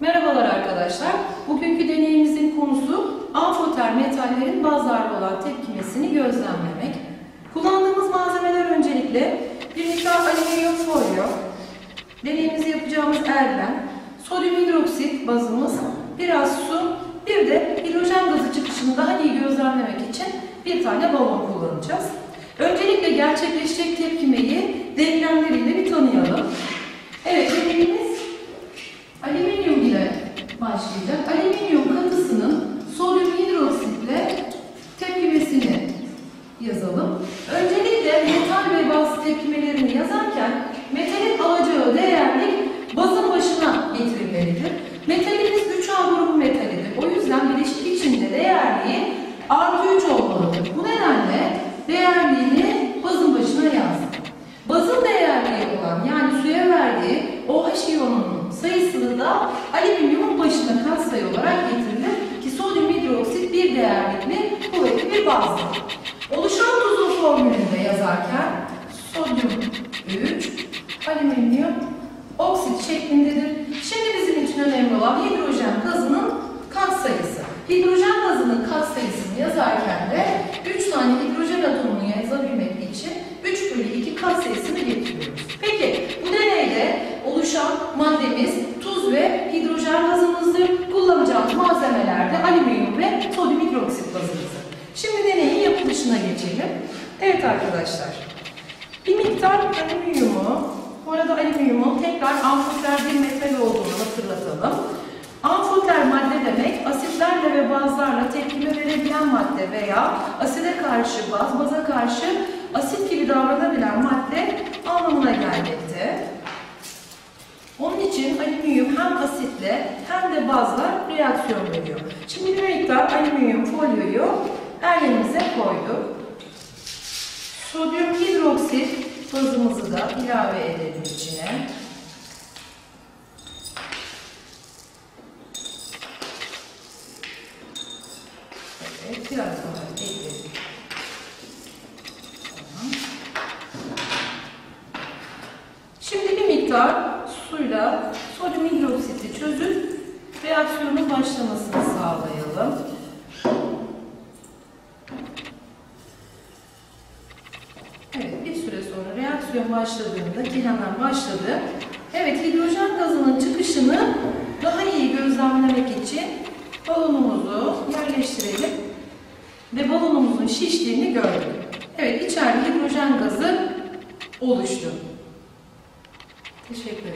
Merhabalar arkadaşlar. Bugünkü deneyimizin konusu amfoter metallerin bazarlı olan tepkimesini gözlemlemek. Kullandığımız malzemeler öncelikle bir miktar alüminyum folyo, deneyimizi yapacağımız eldiven, sodyum hidroksit bazımız, biraz su, bir de hidrojen gazı çıkışını daha iyi gözlemlemek için bir tane balon kullanacağız. Öncelikle gerçekleşecek tepkimeyi denklemleriyle bir tanıyalım. 3 olmalıdır. Bu nedenle değerliğini bazın başına yazdım. Bazın değerliği olan yani suya verdiği OH iyonunun sayısını da alüminyumun başına katsayı olarak getirilir ki sodyum hidroksit bir değerlikli kuvvetli bir bazdır. Oluşan tuzun formülünde yazarken sodyum 3, alüminyum oksit şeklindedir. Şimdi bizim için önemli olan hidrojen gazının katsayısı. Hidrojen gazının katsayısını yazarken de 3 tane hidrojen atomunu yazabilmek için 3 bölü 2 katsayısını getiriyoruz. Peki bu deneyde oluşan maddemiz tuz ve hidrojen gazımızdır. Kullanacağımız malzemeler de alüminyum ve sodyum hidroksit bazımızdır. Şimdi deneyin yapılışına geçelim. Evet arkadaşlar. Bir miktar alüminyumu, bu arada alüminyumun tekrar amfoter bir metal olduğunu hatırlatalım. Amfoter madde demek asitlerle ve bazlarla tepkime verebilen madde veya aside karşı, baz, baza karşı asit gibi davranabilen madde anlamına gelmekte. Onun için alüminyum hem asitle hem de bazla reaksiyon veriyor. Şimdi bir miktar alüminyum folyoyu ellerimize koyduk. Sodyum hidroksit bazımızı da ilave edelim içine. Evet, biraz daha ekledik. Şimdi bir miktar suyla sodyum hidroksiti çözüp reaksiyonun başlamasını sağlayalım. Evet, bir süre sonra reaksiyon başladığında, ki hemen başladı. Evet, hidrojen gazının çıkışını daha iyi gözlemlemek için balonumuzu yerleştirelim ve balonumuzun şiştiğini gördük. Evet, içeride hidrojen gazı oluştu. Teşekkür